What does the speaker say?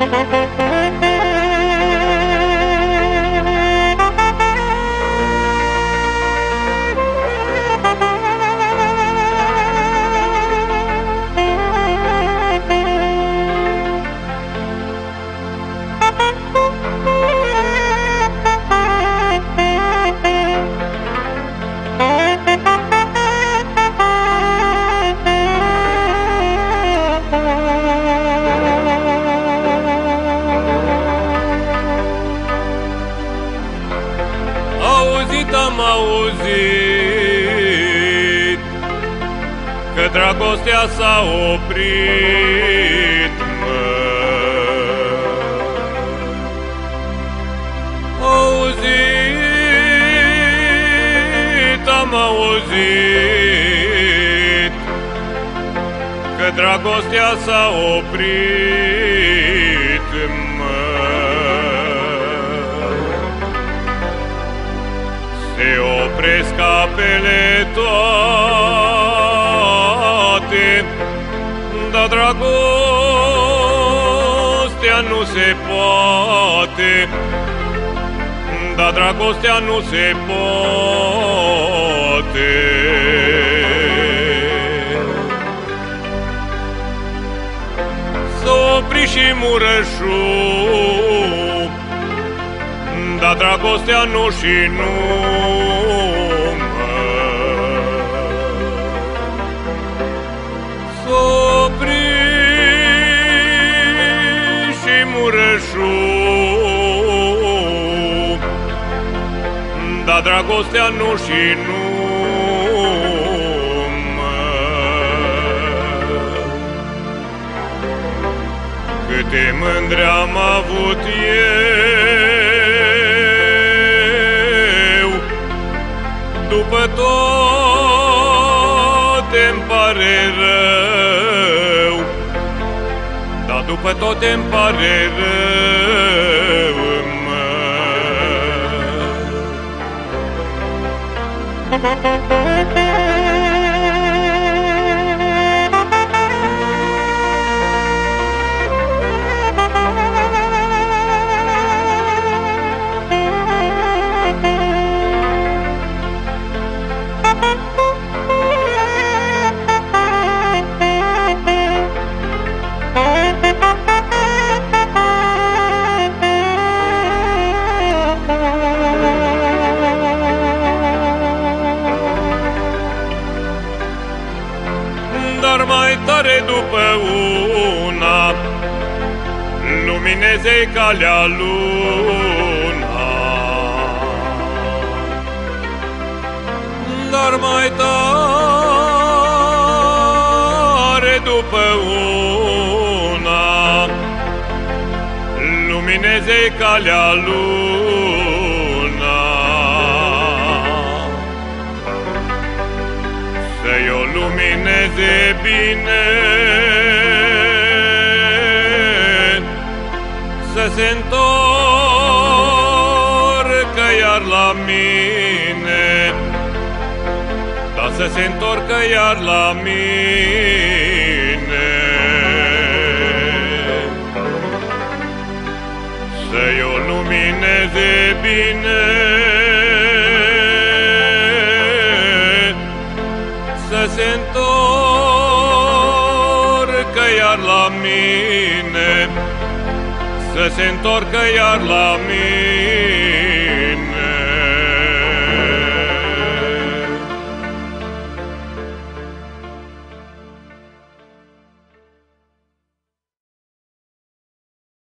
Auzit auzit Că dragostea s-a oprit, mă. Auzit, am auzit Că dragostea s-a oprit, opresc apele toate, dar dragostea nu se poate, dar dragostea nu se poate. S-o opri și murășul, dar dragostea nu și nu mureșul, dar dragostea nu și nu mă. Câte mândre am avut eu, după tot îmi pare rău, dar după tot îmi pare rău, mă. Dar mai tare după una. Luminezei calea luna. Dar mai tare după una. Luminezei calea luna bine Să se întorcă iar la mine. Dar să se întorcă iar la mine. Să-i o lumineze bine iar la mine Să se întorcă iar la mine